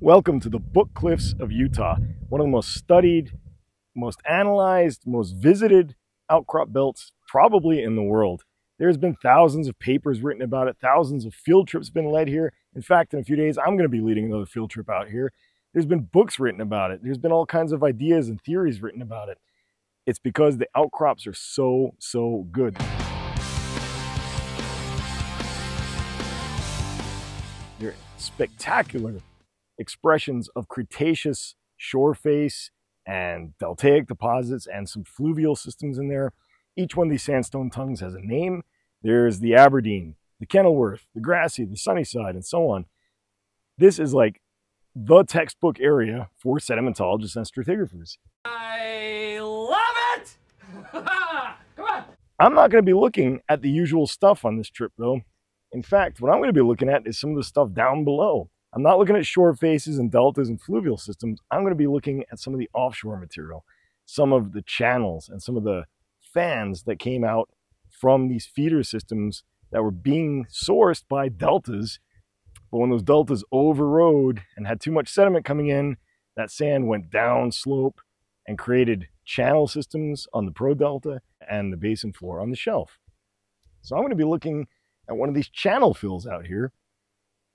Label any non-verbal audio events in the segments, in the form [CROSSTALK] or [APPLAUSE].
Welcome to the Book Cliffs of Utah, one of the most studied, most analyzed, most visited outcrop belts probably in the world. There's been thousands of papers written about it, thousands of field trips been led here. In fact, in a few days, I'm going to be leading another field trip out here. There's been books written about it. There's been all kinds of ideas and theories written about it. It's because the outcrops are so, so good. They're spectacular expressions of Cretaceous shore face and deltaic deposits and some fluvial systems in there. Each one of these sandstone tongues has a name. There's the Aberdeen, the Kenilworth, the Grassy, the Sunnyside, and so on. This is like the textbook area for sedimentologists and stratigraphers. I love it! [LAUGHS] Come on! I'm not going to be looking at the usual stuff on this trip though. In fact, what I'm going to be looking at is some of the stuff down below. I'm not looking at shore faces and deltas and fluvial systems. I'm going to be looking at some of the offshore material, some of the channels and some of the fans that came out from these feeder systems that were being sourced by deltas. But when those deltas overrode and had too much sediment coming in, that sand went down slope and created channel systems on the pro delta and the basin floor on the shelf. So I'm going to be looking at one of these channel fills out here.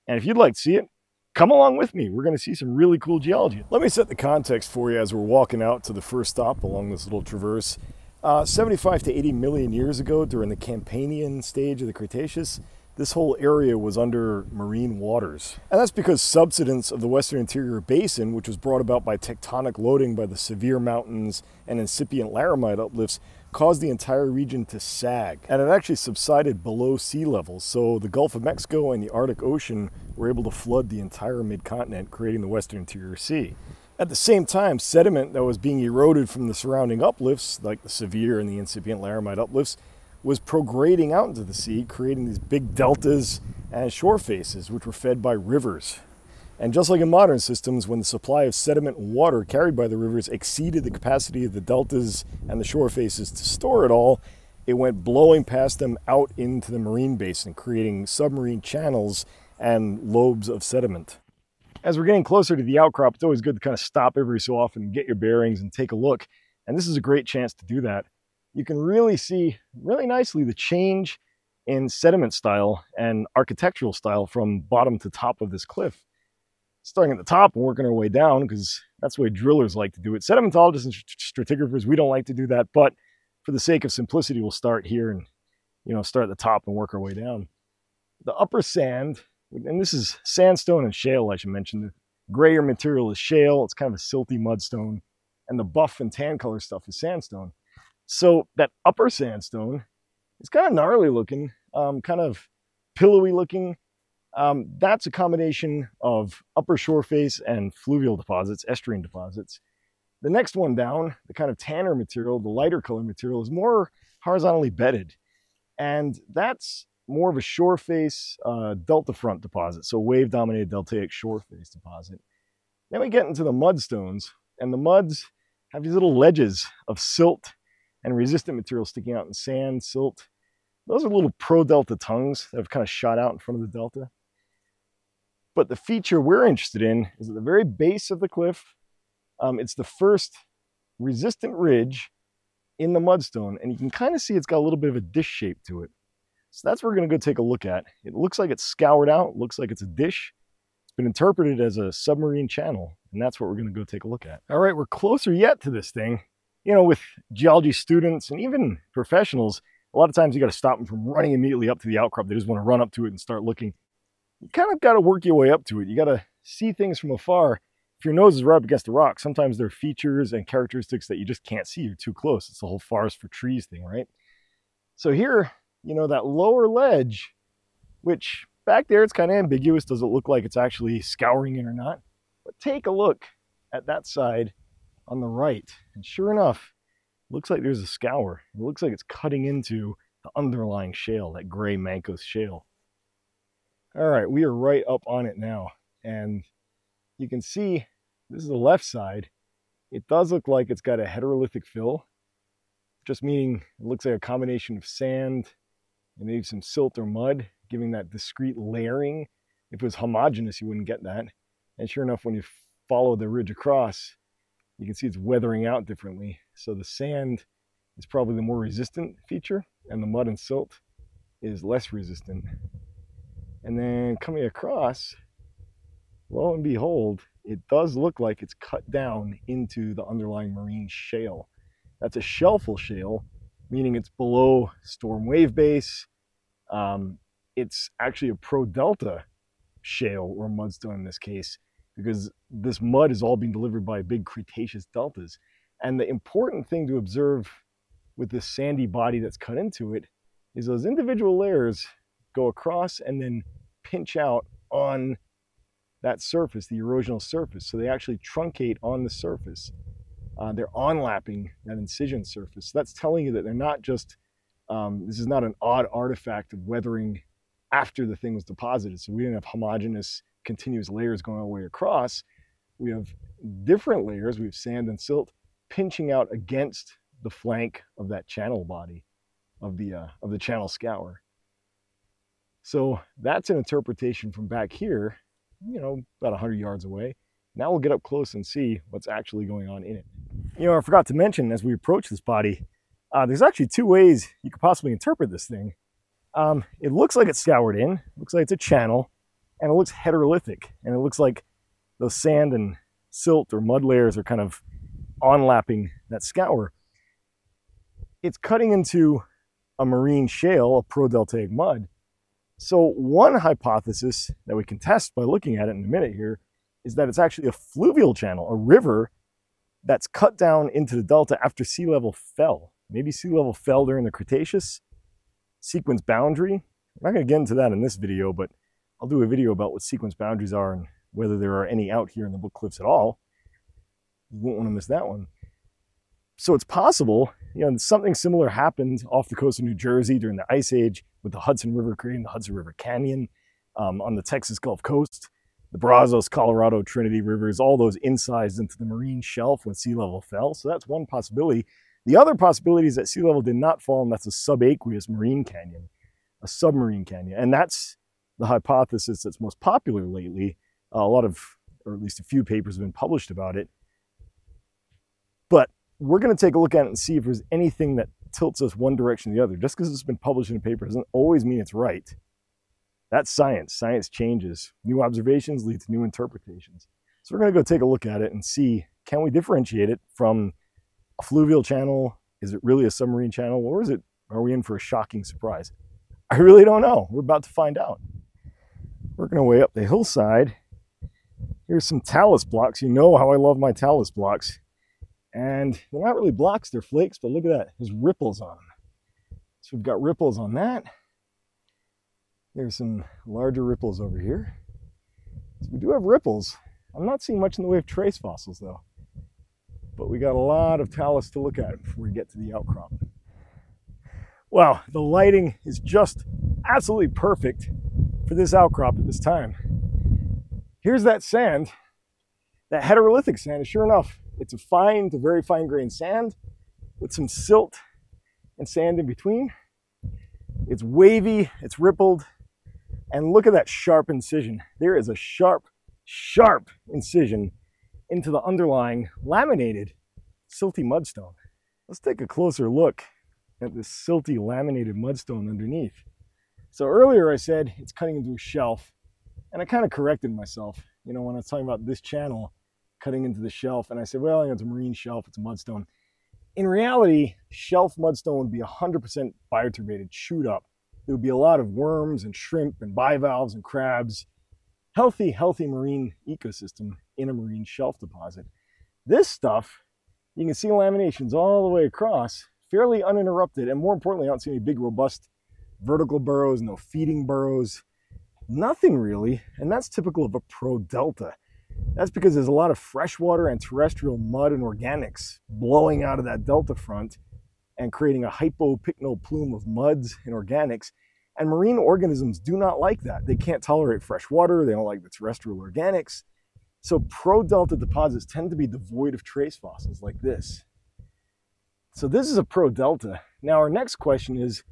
And if you'd like to see it, come along with me. We're going to see some really cool geology. Let me set the context for you as we're walking out to the first stop along this little traverse. Uh, 75 to 80 million years ago, during the Campanian stage of the Cretaceous, this whole area was under marine waters. And that's because subsidence of the Western Interior Basin, which was brought about by tectonic loading by the Sevier Mountains and incipient laramide uplifts, caused the entire region to sag. And it actually subsided below sea level. So the Gulf of Mexico and the Arctic Ocean were able to flood the entire mid-continent, creating the Western Interior Sea. At the same time, sediment that was being eroded from the surrounding uplifts, like the Sevier and the incipient laramide uplifts, was prograding out into the sea, creating these big deltas and shore faces, which were fed by rivers. And just like in modern systems, when the supply of sediment and water carried by the rivers exceeded the capacity of the deltas and the shore faces to store it all, it went blowing past them out into the marine basin, creating submarine channels and lobes of sediment. As we're getting closer to the outcrop, it's always good to kind of stop every so often and get your bearings and take a look. And this is a great chance to do that. You can really see really nicely the change in sediment style and architectural style from bottom to top of this cliff starting at the top and working our way down because that's the way drillers like to do it. Sedimentologists and stratigraphers, we don't like to do that, but for the sake of simplicity, we'll start here and you know start at the top and work our way down. The upper sand, and this is sandstone and shale, I should mention. The grayer material is shale. It's kind of a silty mudstone, and the buff and tan color stuff is sandstone. So that upper sandstone is kind of gnarly looking, um, kind of pillowy looking, um, that's a combination of upper shore face and fluvial deposits, estuarine deposits. The next one down, the kind of tanner material, the lighter color material, is more horizontally bedded. And that's more of a shore face uh, delta front deposit, so wave dominated deltaic shore face deposit. Then we get into the mudstones, and the muds have these little ledges of silt and resistant material sticking out in sand, silt. Those are little pro delta tongues that have kind of shot out in front of the delta. But the feature we're interested in is at the very base of the cliff. Um, it's the first resistant ridge in the mudstone, and you can kind of see it's got a little bit of a dish shape to it. So that's what we're going to go take a look at. It looks like it's scoured out, looks like it's a dish. It's been interpreted as a submarine channel, and that's what we're going to go take a look at. All right, we're closer yet to this thing. You know, with geology students and even professionals, a lot of times you got to stop them from running immediately up to the outcrop. They just want to run up to it and start looking you kind of got to work your way up to it. You got to see things from afar. If your nose is right up against the rock, sometimes there are features and characteristics that you just can't see. You're too close. It's the whole forest for trees thing, right? So here, you know, that lower ledge, which back there it's kind of ambiguous. Does it look like it's actually scouring it or not? But take a look at that side on the right. And sure enough, looks like there's a scour. It looks like it's cutting into the underlying shale, that gray Mancos shale. All right, we are right up on it now. And you can see this is the left side. It does look like it's got a heterolithic fill, just meaning it looks like a combination of sand and maybe some silt or mud, giving that discrete layering. If it was homogeneous, you wouldn't get that. And sure enough, when you follow the ridge across, you can see it's weathering out differently. So the sand is probably the more resistant feature and the mud and silt is less resistant. And then coming across, lo and behold, it does look like it's cut down into the underlying marine shale. That's a shelfal shale, meaning it's below storm wave base. Um, it's actually a pro delta shale or mudstone in this case, because this mud is all being delivered by big Cretaceous deltas. And the important thing to observe with this sandy body that's cut into it is those individual layers go across and then pinch out on that surface, the erosional surface. So they actually truncate on the surface. Uh, they're onlapping that incision surface. So that's telling you that they're not just, um, this is not an odd artifact of weathering after the thing was deposited. So we didn't have homogeneous continuous layers going all the way across. We have different layers. We have sand and silt pinching out against the flank of that channel body of the, uh, of the channel scour. So that's an interpretation from back here, you know, about 100 yards away. Now we'll get up close and see what's actually going on in it. You know, I forgot to mention as we approach this body, uh, there's actually two ways you could possibly interpret this thing. Um, it looks like it's scoured in, looks like it's a channel, and it looks heterolithic, and it looks like those sand and silt or mud layers are kind of onlapping that scour. It's cutting into a marine shale, a prodeltaic mud. So one hypothesis that we can test by looking at it in a minute here is that it's actually a fluvial channel, a river that's cut down into the delta after sea level fell. Maybe sea level fell during the Cretaceous sequence boundary. I'm not going to get into that in this video, but I'll do a video about what sequence boundaries are and whether there are any out here in the Book Cliffs at all. You won't want to miss that one. So it's possible, you know, something similar happened off the coast of New Jersey during the Ice Age with the Hudson River creating the Hudson River Canyon um, on the Texas Gulf Coast the Brazos, Colorado, Trinity rivers, all those incised into the marine shelf when sea level fell. So that's one possibility. The other possibility is that sea level did not fall, and that's a subaqueous marine canyon, a submarine canyon. And that's the hypothesis that's most popular lately. A lot of, or at least a few papers have been published about it. But we're going to take a look at it and see if there's anything that tilts us one direction or the other. Just because it's been published in a paper doesn't always mean it's right. That's science. Science changes. New observations lead to new interpretations. So we're going to go take a look at it and see, can we differentiate it from a fluvial channel? Is it really a submarine channel? Or is it, are we in for a shocking surprise? I really don't know. We're about to find out. Working our way up the hillside. Here's some talus blocks. You know how I love my talus blocks. And they're not really blocks, they're flakes, but look at that. There's ripples on them. So we've got ripples on that. There's some larger ripples over here. So we do have ripples. I'm not seeing much in the way of trace fossils though. But we got a lot of talus to look at before we get to the outcrop. Wow, the lighting is just absolutely perfect for this outcrop at this time. Here's that sand, that heterolithic sand, and sure enough, it's a fine to very fine grained sand with some silt and sand in between. It's wavy, it's rippled, and look at that sharp incision. There is a sharp, sharp incision into the underlying laminated silty mudstone. Let's take a closer look at this silty laminated mudstone underneath. So earlier I said it's cutting into a shelf, and I kind of corrected myself. You know, when I was talking about this channel cutting into the shelf, and I said, well, you know, it's a marine shelf, it's a mudstone. In reality, shelf mudstone would be 100% bioturbated, chewed up there would be a lot of worms and shrimp and bivalves and crabs. Healthy, healthy marine ecosystem in a marine shelf deposit. This stuff, you can see laminations all the way across, fairly uninterrupted, and more importantly, I don't see any big, robust vertical burrows, no feeding burrows, nothing really, and that's typical of a pro-delta. That's because there's a lot of freshwater and terrestrial mud and organics blowing out of that delta front and creating a hypopycnal plume of muds and organics. And marine organisms do not like that. They can't tolerate fresh water. They don't like the terrestrial organics. So pro-delta deposits tend to be devoid of trace fossils like this. So this is a pro-delta. Now our next question is,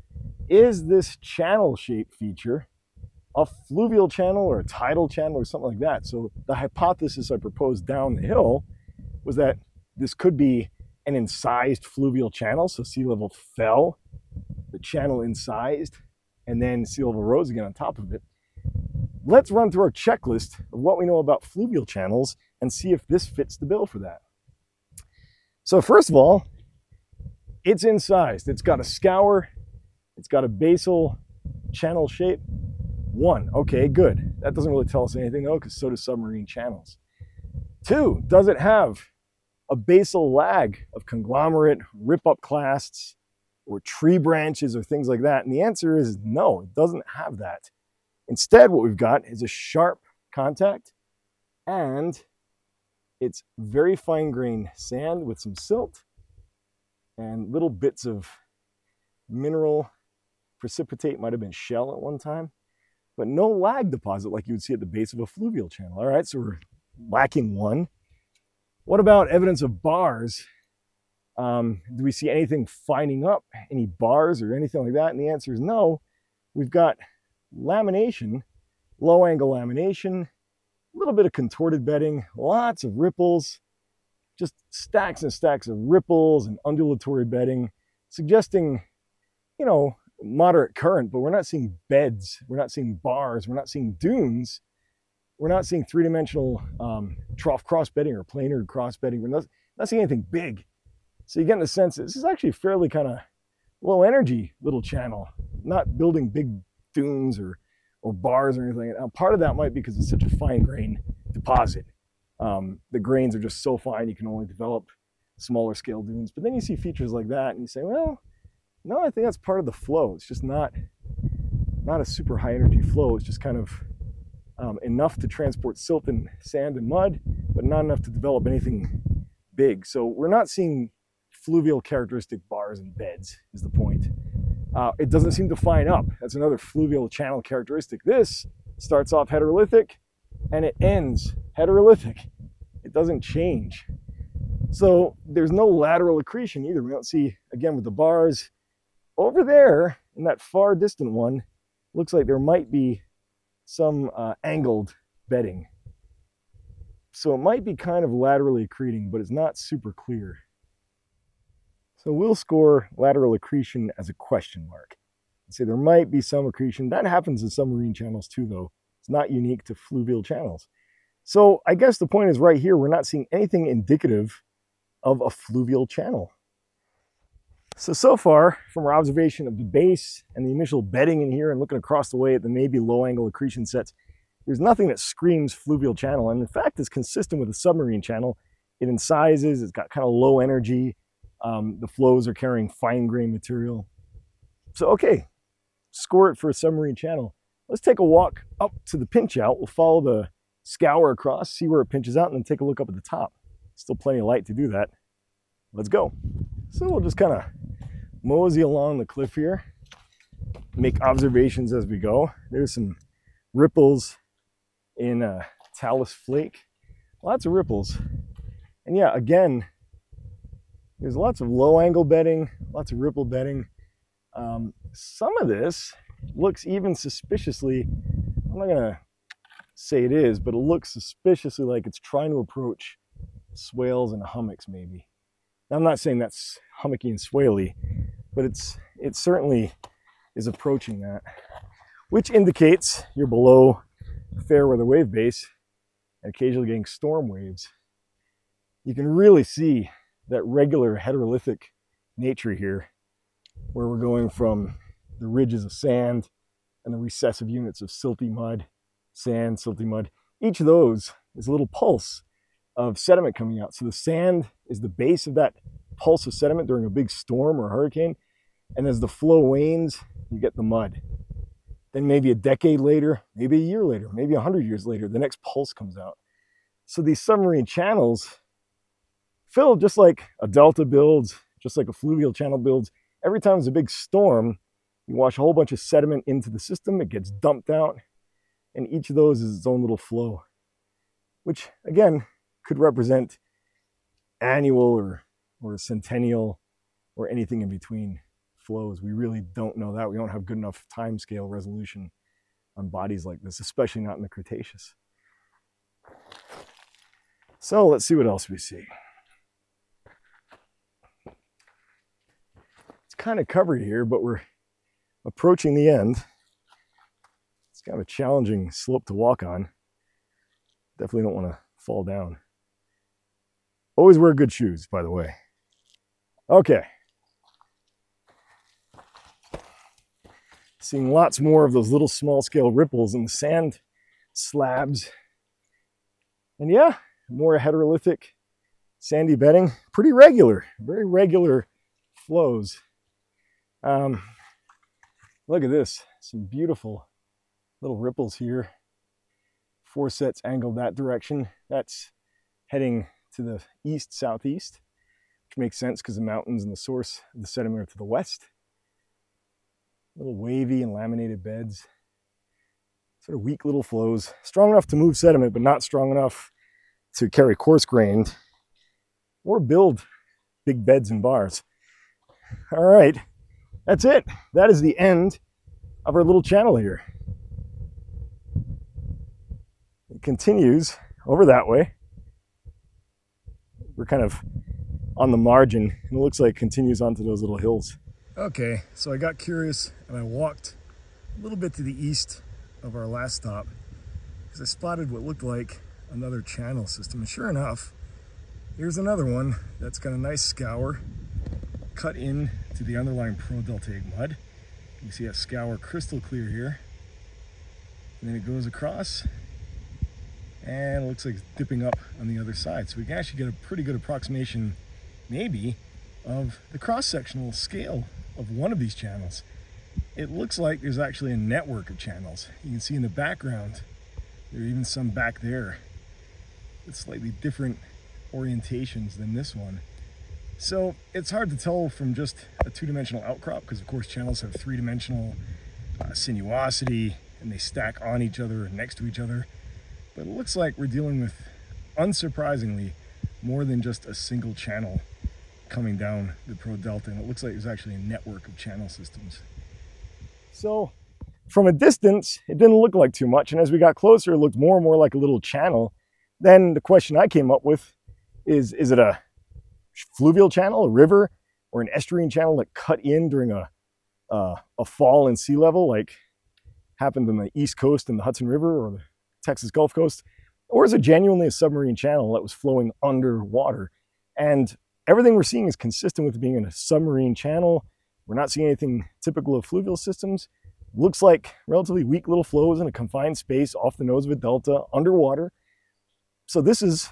is this channel shape feature a fluvial channel or a tidal channel or something like that. So the hypothesis I proposed down the hill was that this could be an incised fluvial channel. So sea level fell, the channel incised, and then sea level rose again on top of it. Let's run through our checklist of what we know about fluvial channels and see if this fits the bill for that. So first of all, it's incised. It's got a scour. It's got a basal channel shape. One, okay, good. That doesn't really tell us anything though, because so do submarine channels. Two, does it have a basal lag of conglomerate, rip-up clasts, or tree branches or things like that? And the answer is no, it doesn't have that. Instead, what we've got is a sharp contact and it's very fine grained sand with some silt and little bits of mineral precipitate, might have been shell at one time, but no lag deposit like you would see at the base of a fluvial channel. All right, so we're lacking one. What about evidence of bars? Um, do we see anything fining up, any bars or anything like that? And the answer is no. We've got lamination, low angle lamination, a little bit of contorted bedding, lots of ripples, stacks and stacks of ripples and undulatory bedding, suggesting, you know, moderate current, but we're not seeing beds, we're not seeing bars, we're not seeing dunes, we're not seeing three-dimensional um, trough cross bedding or planar cross bedding. We're not, not seeing anything big. So you get the sense that this is actually a fairly kind of low energy little channel, not building big dunes or or bars or anything. Now, part of that might be because it's such a fine grain deposit. Um, the grains are just so fine you can only develop smaller scale dunes. But then you see features like that and you say, well, no, I think that's part of the flow. It's just not not a super high energy flow. It's just kind of um, enough to transport silt and sand and mud, but not enough to develop anything big. So we're not seeing fluvial characteristic bars and beds is the point. Uh, it doesn't seem to fine up. That's another fluvial channel characteristic. This starts off heterolithic and it ends heterolithic. It doesn't change. So there's no lateral accretion either. We don't see, again, with the bars over there in that far distant one, looks like there might be some uh, angled bedding. So it might be kind of laterally accreting, but it's not super clear. So we'll score lateral accretion as a question mark. Say there might be some accretion. That happens in submarine channels too, though. It's not unique to fluvial channels. So I guess the point is right here, we're not seeing anything indicative of a fluvial channel. So, so far, from our observation of the base and the initial bedding in here and looking across the way at the maybe low angle accretion sets, there's nothing that screams fluvial channel. And in fact, it's consistent with a submarine channel. It incises, it's got kind of low energy, um, the flows are carrying fine grain material. So, okay, score it for a submarine channel. Let's take a walk up to the pinch out. We'll follow the scour across, see where it pinches out, and then take a look up at the top. Still plenty of light to do that. Let's go. So we'll just kind of mosey along the cliff here, make observations as we go. There's some ripples in a talus flake. Lots of ripples. And yeah, again, there's lots of low angle bedding, lots of ripple bedding. Um, some of this looks even suspiciously, I'm not gonna say it is, but it looks suspiciously like it's trying to approach swales and hummocks maybe. Now, I'm not saying that's hummocky and swaley, but it's it certainly is approaching that, which indicates you're below fair weather wave base and occasionally getting storm waves. You can really see that regular heterolithic nature here, where we're going from the ridges of sand and the recessive units of silty mud, sand, silty mud. Each of those is a little pulse of sediment coming out. So the sand is the base of that pulse of sediment during a big storm or hurricane. And as the flow wanes, you get the mud. Then maybe a decade later, maybe a year later, maybe a hundred years later, the next pulse comes out. So these submarine channels fill just like a delta builds, just like a fluvial channel builds. Every time there's a big storm, you wash a whole bunch of sediment into the system, it gets dumped out, and each of those is its own little flow, which again could represent annual or, or centennial or anything in between flows. We really don't know that. We don't have good enough time scale resolution on bodies like this, especially not in the Cretaceous. So let's see what else we see. It's kind of covered here, but we're approaching the end. It's kind of a challenging slope to walk on. Definitely don't want to fall down. Always wear good shoes, by the way. Okay. Seeing lots more of those little small scale ripples in the sand slabs. And yeah, more heterolithic sandy bedding. Pretty regular, very regular flows. Um, look at this, some beautiful little ripples here. Foresets angled that direction. That's heading to the east southeast, which makes sense because the mountains and the source of the sediment are to the west. Little wavy and laminated beds. Sort of weak little flows, strong enough to move sediment, but not strong enough to carry coarse grained or build big beds and bars. All right, that's it. That is the end of our little channel here. It continues over that way we're kind of on the margin and it looks like it continues onto those little hills. Okay, so I got curious and I walked a little bit to the east of our last stop because I spotted what looked like another channel system. And sure enough, here's another one that's got a nice scour cut in to the underlying prodeltaic mud. You see a scour crystal clear here. And then it goes across and it looks like it's dipping up on the other side. So we can actually get a pretty good approximation, maybe, of the cross-sectional scale of one of these channels. It looks like there's actually a network of channels. You can see in the background, there are even some back there with slightly different orientations than this one. So it's hard to tell from just a two-dimensional outcrop because of course channels have three-dimensional uh, sinuosity and they stack on each other and next to each other. But it looks like we're dealing with, unsurprisingly, more than just a single channel coming down the Pro Delta. And it looks like there's actually a network of channel systems. So from a distance, it didn't look like too much. And as we got closer, it looked more and more like a little channel. Then the question I came up with is, is it a fluvial channel, a river, or an estuarine channel that cut in during a, uh, a fall in sea level like happened on the East Coast in the Hudson River or the Texas Gulf Coast, or is it genuinely a submarine channel that was flowing underwater? And everything we're seeing is consistent with being in a submarine channel. We're not seeing anything typical of fluvial systems. Looks like relatively weak little flows in a confined space off the nose of a delta underwater. So this is,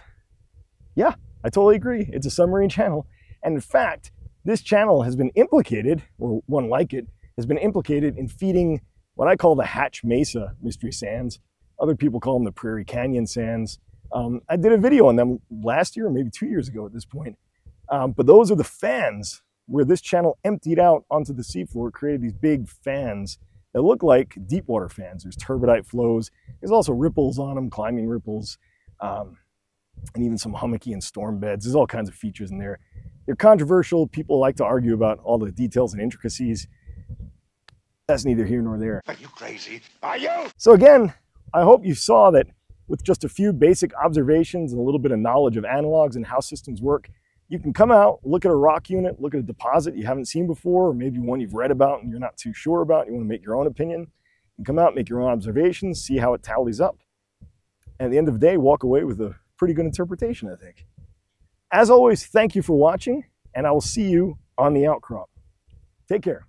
yeah, I totally agree. It's a submarine channel. And in fact, this channel has been implicated, or one like it, has been implicated in feeding what I call the Hatch Mesa Mystery Sands, other people call them the Prairie Canyon sands. Um, I did a video on them last year, or maybe two years ago at this point. Um, but those are the fans where this channel emptied out onto the seafloor, created these big fans that look like deep water fans. There's turbidite flows. There's also ripples on them, climbing ripples, um, and even some hummocky and storm beds. There's all kinds of features in there. They're controversial. People like to argue about all the details and intricacies. That's neither here nor there. Are you crazy? Are you? So again, I hope you saw that with just a few basic observations and a little bit of knowledge of analogs and how systems work, you can come out, look at a rock unit, look at a deposit you haven't seen before, or maybe one you've read about and you're not too sure about, you want to make your own opinion. Come out, make your own observations, see how it tallies up. And at the end of the day, walk away with a pretty good interpretation, I think. As always, thank you for watching, and I will see you on the outcrop. Take care.